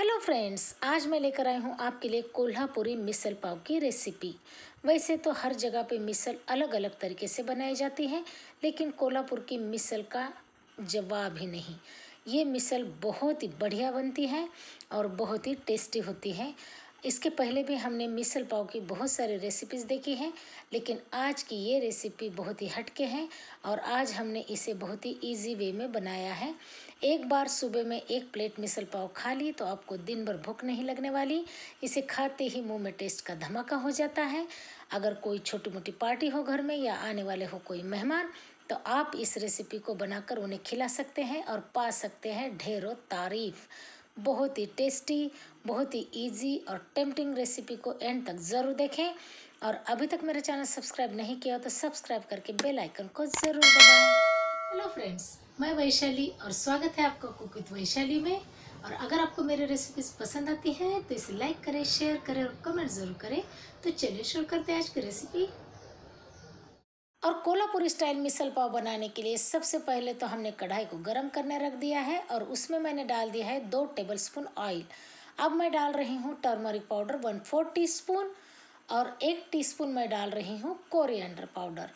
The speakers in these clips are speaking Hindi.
हेलो फ्रेंड्स, आज मैं लेकर आई हूँ आपके लिए कोल्हापुरी मिसल पाव की रेसिपी। वैसे तो हर जगह पे मिसल अलग अलग तरीके से बनाई जाती है, लेकिन कोल्हापुर की मिसल का जवाब ही नहीं। ये मिसल बहुत ही बढ़िया बनती है और बहुत ही टेस्टी होती है। इसके पहले भी हमने मिसल पाव की बहुत सारी रेसिपीज़ देखी हैं, लेकिन आज की ये रेसिपी बहुत ही हटके हैं और आज हमने इसे बहुत ही इजी वे में बनाया है। एक बार सुबह में एक प्लेट मिसल पाव खा ली तो आपको दिन भर भूख नहीं लगने वाली। इसे खाते ही मुँह में टेस्ट का धमाका हो जाता है। अगर कोई छोटी मोटी पार्टी हो घर में या आने वाले हो कोई मेहमान तो आप इस रेसिपी को बनाकर उन्हें खिला सकते हैं और पा सकते हैं ढेरों तारीफ़। बहुत ही टेस्टी, बहुत ही इजी और टेम्पटिंग रेसिपी को एंड तक ज़रूर देखें। और अभी तक मेरा चैनल सब्सक्राइब नहीं किया तो सब्सक्राइब करके बेल आइकन को ज़रूर दबाएँ। हेलो फ्रेंड्स मैं वैशाली और स्वागत है आपका कुक विथ वैशाली में। और अगर आपको मेरे रेसिपीज़ पसंद आती हैं तो इसे लाइक करें शेयर करें और कमेंट ज़रूर करें। तो चलिए शुरू करते हैं आज की रेसिपी और कोल्हापुरी स्टाइल मिसल पाव बनाने के लिए सबसे पहले तो हमने कढ़ाई को गर्म करने रख दिया है और उसमें मैंने डाल दिया है दो टेबलस्पून ऑयल। अब मैं डाल रही हूँ turmeric powder one four teaspoon और एक टीस्पून मैं डाल रही हूँ कोरिएंडर पाउडर।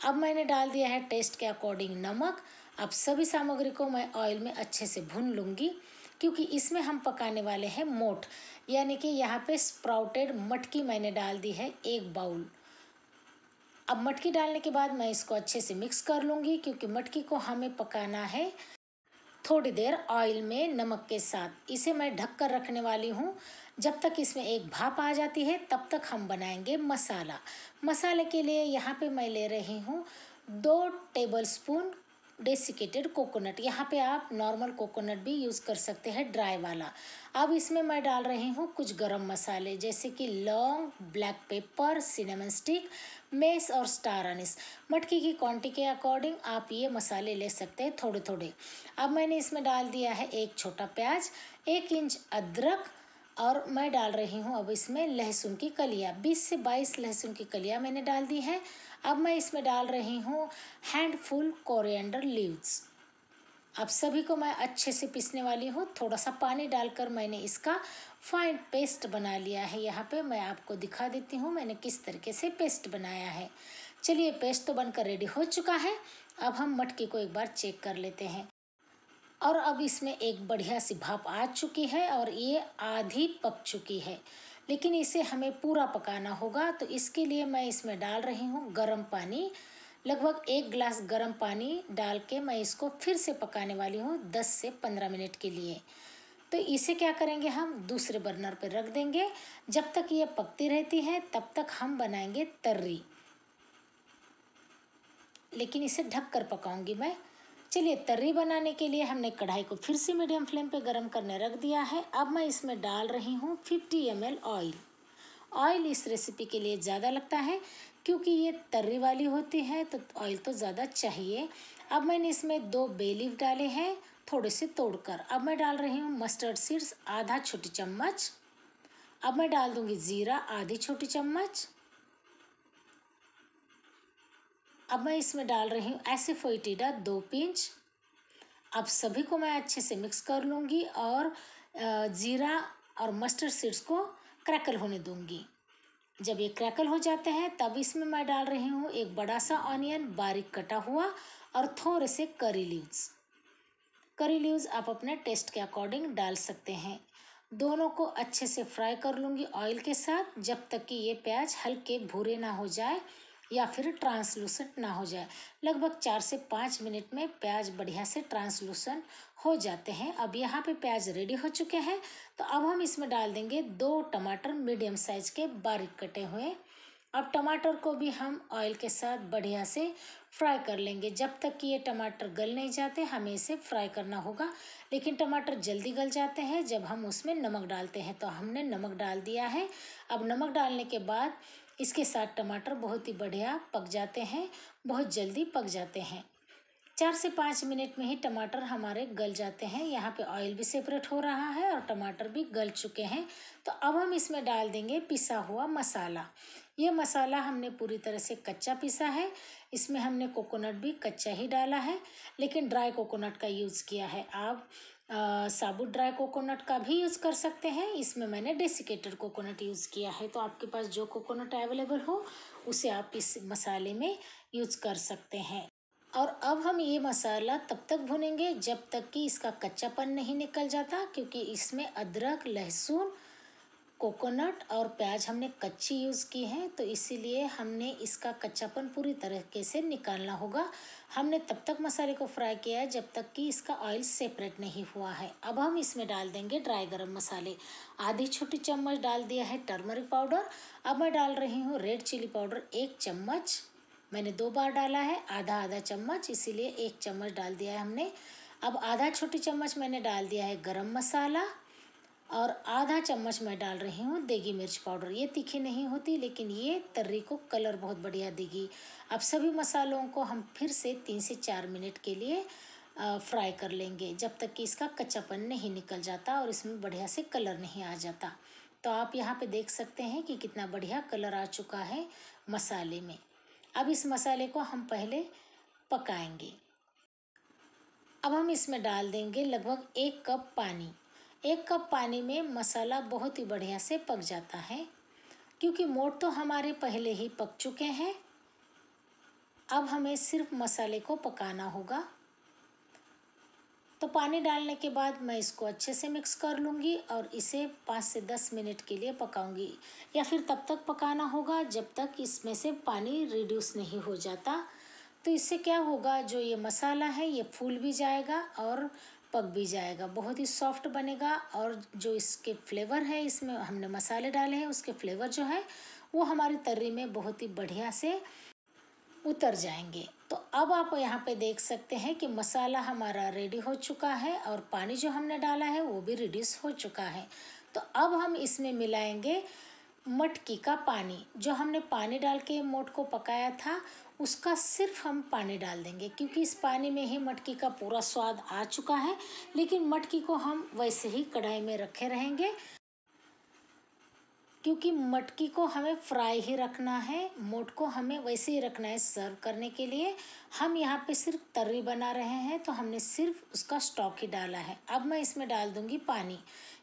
अब मैंने डाल दिया है टेस्ट के अकॉर्डिंग नमक। अब सभी सामग्री को मैं ऑयल में अच्छे से भून लूँगी, क्योंकि इसमें हम पकाने वाले हैं मोट, यानी कि यहाँ पे स्प्राउटेड मटकी मैंने डाल दी है एक बाउल। अब मटकी डालने के बाद मैं इसको अच्छे से मिक्स कर लूँगी, क्योंकि मटकी को हमें पकाना है। थोड़ी देर ऑयल में नमक के साथ इसे मैं ढक कर रखने वाली हूँ। जब तक इसमें एक भाप आ जाती है, तब तक हम बनाएँगे मसाला। मसाले के लिए यहाँ पे मैं ले रही हूँ दो टेबल स्पून डेसिकेटेड कोकोनट यहाँ पे आप नॉर्मल कोकोनट भी यूज़ कर सकते हैं ड्राई वाला। अब इसमें मैं डाल रही हूँ कुछ गरम मसाले, जैसे कि लौंग black pepper cinnamon stick mace और स्टार अनिस मटकी की क्वांटिटी के अकॉर्डिंग आप ये मसाले ले सकते हैं थोड़े थोड़े अब मैंने इसमें डाल दिया है एक छोटा प्याज, एक इंच अदरक और मैं डाल रही हूँ अब इसमें लहसुन की कलियाँ। बीस से बाईस लहसुन की कलियाँ मैंने डाल दी है। अब मैं इसमें डाल रही हूँ हैंडफुल कोरिएंडर लीव्स। अब सभी को मैं अच्छे से पीसने वाली हूँ। थोड़ा सा पानी डालकर मैंने इसका फाइन पेस्ट बना लिया है। यहाँ पे मैं आपको दिखा देती हूँ मैंने किस तरीके से पेस्ट बनाया है। चलिए पेस्ट तो बनकर रेडी हो चुका है। अब हम मटकी को एक बार चेक कर लेते हैं। और अब इसमें एक बढ़िया सी भाप आ चुकी है और ये आधी पक चुकी है। लेकिन इसे हमें पूरा पकाना होगा तो इसके लिए मैं इसमें डाल रही हूँ गर्म पानी। लगभग एक गिलास गर्म पानी डाल के मैं इसको फिर से पकाने वाली हूँ दस से पंद्रह मिनट के लिए। तो इसे क्या करेंगे हम? दूसरे बर्नर पर रख देंगे। जब तक ये पकती रहती है, तब तक हम बनाएँगे तर्री। लेकिन इसे ढक कर पकाऊँगी मैं। चलिए तर्री बनाने के लिए हमने कढ़ाई को फिर से मीडियम फ्लेम पे गरम करने रख दिया है। अब मैं इसमें डाल रही हूँ फिफ्टी एम ऑयल ऑयल इस रेसिपी के लिए ज़्यादा लगता है, क्योंकि ये तर्री वाली होती है तो ऑयल तो ज़्यादा चाहिए। अब मैंने इसमें दो बेलीफ डाले हैं, थोड़े से तोड़कर। अब मैं डाल रही हूँ मस्टर्ड सीड्स आधा छोटी चम्मच। अब मैं डाल दूँगी ज़ीरा, आधी छोटी चम्मच। अब मैं इसमें डाल रही हूँ एसिफोइटिडा दो पिंच। अब सभी को मैं अच्छे से मिक्स कर लूँगी और ज़ीरा और मस्टर्ड सीड्स को क्रैकल होने दूँगी। जब ये क्रैकल हो जाते हैं, तब इसमें मैं डाल रही हूँ एक बड़ा सा ऑनियन बारीक कटा हुआ और थोड़े से करी लीव्स करी लीव्स आप अपने टेस्ट के अकॉर्डिंग डाल सकते हैं। दोनों को अच्छे से फ्राई कर लूँगी ऑयल के साथ, जब तक कि ये प्याज हल्के भूरे ना हो जाए। या फिर ट्रांसलूसेंट ना हो जाए। लगभग चार से पाँच मिनट में प्याज बढ़िया से ट्रांसलूसेंट हो जाते हैं। अब यहाँ पे प्याज रेडी हो चुके हैं। तो अब हम इसमें डाल देंगे दो टमाटर मीडियम साइज़ के बारीक कटे हुए। अब टमाटर को भी हम ऑयल के साथ बढ़िया से फ्राई कर लेंगे। जब तक कि ये टमाटर गल नहीं जाते, हमें इसे फ्राई करना होगा। लेकिन टमाटर जल्दी गल जाते हैं। जब हम उसमें नमक डालते हैं तो हमने नमक डाल दिया है। अब नमक डालने के बाद इसके साथ टमाटर बहुत ही बढ़िया पक जाते हैं, बहुत जल्दी पक जाते हैं। चार से पाँच मिनट में ही टमाटर हमारे गल जाते हैं। यहाँ पे ऑयल भी सेपरेट हो रहा है और टमाटर भी गल चुके हैं। तो अब हम इसमें डाल देंगे पिसा हुआ मसाला। ये मसाला हमने पूरी तरह से कच्चा पिसा है। इसमें हमने कोकोनट भी कच्चा ही डाला है, लेकिन ड्राई कोकोनट का यूज़ किया है। आप साबुत ड्राई कोकोनट का भी यूज़ कर सकते हैं। इसमें मैंने डेसिकेटेड कोकोनट यूज़ किया है। तो आपके पास जो कोकोनट अवेलेबल हो, उसे आप इस मसाले में यूज़ कर सकते हैं। और अब हम ये मसाला तब तक भुनेंगे जब तक कि इसका कच्चापन नहीं निकल जाता, क्योंकि इसमें अदरक, लहसुन कोकोनट और प्याज हमने कच्ची यूज़ की है तो इसीलिए हमने इसका कच्चापन पूरी तरीके से निकालना होगा। हमने तब तक मसाले को फ्राई किया है जब तक कि इसका ऑयल सेपरेट नहीं हुआ है। अब हम इसमें डाल देंगे ड्राई गरम मसाले। आधी छोटी चम्मच डाल दिया है टर्मरिक पाउडर। अब मैं डाल रही हूँ रेड चिली पाउडर एक चम्मच। मैंने दो बार डाला है, आधा आधा चम्मच, इसीलिए एक चम्मच डाल दिया है हमने। अब आधा छोटी चम्मच मैंने डाल दिया है गरम मसाला। और आधा चम्मच मैं डाल रही हूँ देगी मिर्च पाउडर। ये तीखी नहीं होती, लेकिन ये तर्री को कलर बहुत बढ़िया देगी। अब सभी मसालों को हम फिर से तीन से चार मिनट के लिए फ्राई कर लेंगे, जब तक कि इसका कच्चापन नहीं निकल जाता और इसमें बढ़िया से कलर नहीं आ जाता। तो आप यहाँ पे देख सकते हैं कि कितना बढ़िया कलर आ चुका है मसाले में। अब इस मसाले को हम पहले पकाएँगे। अब हम इसमें डाल देंगे लगभग एक कप पानी। एक कप पानी में मसाला बहुत ही बढ़िया से पक जाता है। क्योंकि मोट तो हमारे पहले ही पक चुके हैं। अब हमें सिर्फ़ मसाले को पकाना होगा। तो पानी डालने के बाद मैं इसको अच्छे से मिक्स कर लूँगी और इसे पाँच से दस मिनट के लिए पकाऊँगी। या फिर तब तक पकाना होगा जब तक इसमें से पानी रिड्यूस नहीं हो जाता। तो इससे क्या होगा, जो ये मसाला है, ये फूल भी जाएगा और पक भी जाएगा। बहुत ही सॉफ्ट बनेगा और जो इसके फ्लेवर है, इसमें हमने मसाले डाले हैं, उसके फ्लेवर जो है, वो हमारी तर्री में बहुत ही बढ़िया से उतर जाएँगे। तो अब आप यहाँ पे देख सकते हैं कि मसाला हमारा रेडी हो चुका है और पानी जो हमने डाला है, वो भी रिड्यूस हो चुका है। तो अब हम इसमें मिलाएँगे मटकी का पानी, जो हमने पानी डाल के मोट को पकाया था, उसका सिर्फ़ हम पानी डाल देंगे, क्योंकि इस पानी में ही मटकी का पूरा स्वाद आ चुका है। लेकिन मटकी को हम वैसे ही कढ़ाई में रखे रहेंगे। क्योंकि मटकी को हमें फ्राई ही रखना है, मोट को हमें वैसे ही रखना है सर्व करने के लिए। हम यहाँ पे सिर्फ़ तर्री बना रहे हैं तो हमने सिर्फ़ उसका स्टॉक ही डाला है। अब मैं इसमें डाल दूँगी पानी।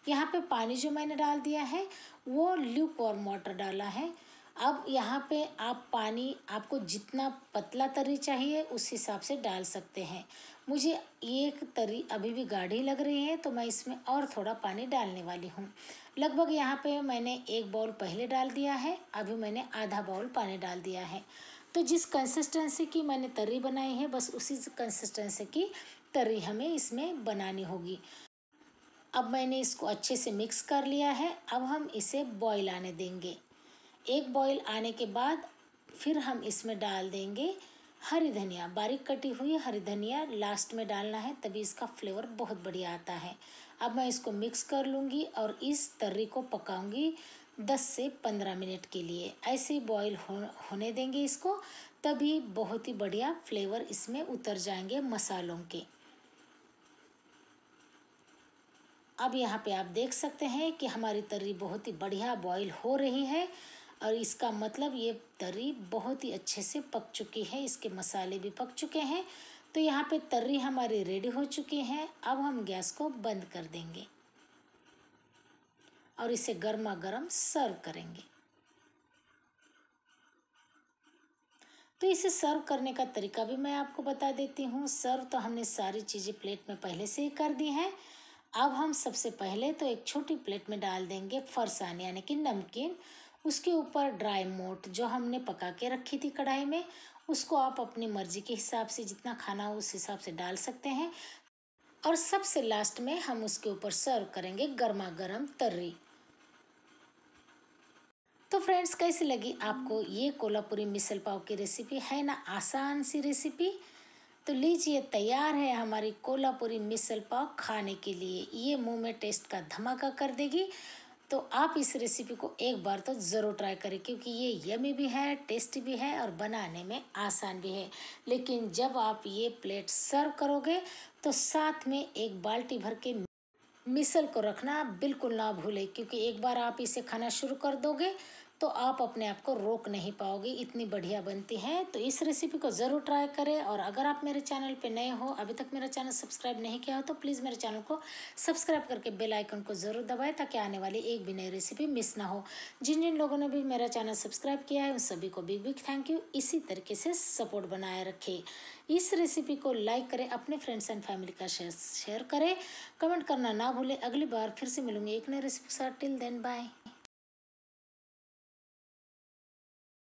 यहाँ पे पानी जो मैंने डाल दिया है, वो ल्यूक वार्म वाटर डाला है। अब यहाँ पे आप पानी, आपको जितना पतला तरी चाहिए, उस हिसाब से डाल सकते हैं। मुझे एक तरी, अभी भी गाढ़ी लग रही है तो मैं इसमें और थोड़ा पानी डालने वाली हूँ। लगभग यहाँ पे मैंने एक बाउल पहले डाल दिया है, अभी मैंने आधा बाउल पानी डाल दिया है। तो जिस कंसिस्टेंसी की मैंने तरी बनाई है, बस उसी कंसिस्टेंसी की तरी हमें इसमें बनानी होगी। अब मैंने इसको अच्छे से मिक्स कर लिया है, अब हम इसे बॉईल आने देंगे। एक बॉईल आने के बाद फिर हम इसमें डाल देंगे हरी धनिया, बारीक कटी हुई हरी धनिया लास्ट में डालना है, तभी इसका फ्लेवर बहुत बढ़िया आता है। अब मैं इसको मिक्स कर लूँगी और इस तर्री को पकाऊँगी दस से पंद्रह मिनट के लिए। ऐसे ही बॉईल हो, होने देंगे इसको, तभी बहुत ही बढ़िया फ्लेवर इसमें उतर जाएँगे मसालों के। अब यहाँ पे आप देख सकते हैं कि हमारी तर्री बहुत ही बढ़िया बॉईल हो रही है। और इसका मतलब ये तर्री बहुत ही अच्छे से पक चुकी है, इसके मसाले भी पक चुके हैं। तो यहाँ पे तर्री हमारी रेडी हो चुकी है। अब हम गैस को बंद कर देंगे और इसे गर्मा गर्म सर्व करेंगे। तो इसे सर्व करने का तरीका भी मैं आपको बता देती हूँ। सर्व तो हमने सारी चीज़ें प्लेट में पहले से ही कर दी हैं। अब हम सबसे पहले तो एक छोटी प्लेट में डाल देंगे फरसान यानी कि नमकीन। उसके ऊपर ड्राई मोट जो हमने पका के रखी थी कढ़ाई में, उसको आप अपनी मर्ज़ी के हिसाब से जितना खाना हो उस हिसाब से डाल सकते हैं। और सबसे लास्ट में हम उसके ऊपर सर्व करेंगे गर्मा गर्म तर्री। तो फ्रेंड्स कैसी लगी आपको ये कोल्हापुरी मिसल पाव की रेसिपी है ना आसान सी रेसिपी तो लीजिए, तैयार है हमारी कोल्हापुरी मिसल पाव खाने के लिए। ये मुँह में टेस्ट का धमाका कर देगी। तो आप इस रेसिपी को एक बार तो ज़रूर ट्राई करें, क्योंकि ये यमी भी है टेस्टी भी है और बनाने में आसान भी है। लेकिन जब आप ये प्लेट सर्व करोगे तो साथ में एक बाल्टी भर के मिसल को रखना बिल्कुल ना भूलें, क्योंकि एक बार आप इसे खाना शुरू कर दोगे तो आप अपने आप को रोक नहीं पाओगे, इतनी बढ़िया बनती है। तो इस रेसिपी को ज़रूर ट्राई करें और अगर आप मेरे चैनल पे नए हो, अभी तक मेरा चैनल सब्सक्राइब नहीं किया हो तो प्लीज़ मेरे चैनल को सब्सक्राइब करके बेल आइकन को ज़रूर दबाएँ ताकि आने वाली एक भी नई रेसिपी मिस ना हो। जिन जिन लोगों ने भी मेरा चैनल सब्सक्राइब किया है, उन सभी को बिग बिग थैंक यू इसी तरीके से सपोर्ट बनाए रखें। इस रेसिपी को लाइक करें, अपने फ्रेंड्स एंड फैमिली का शेयर शेयर करें। कमेंट करना ना भूलें। अगली बार फिर से मिलूँगी एक नई रेसिपी के साथ। Till then bye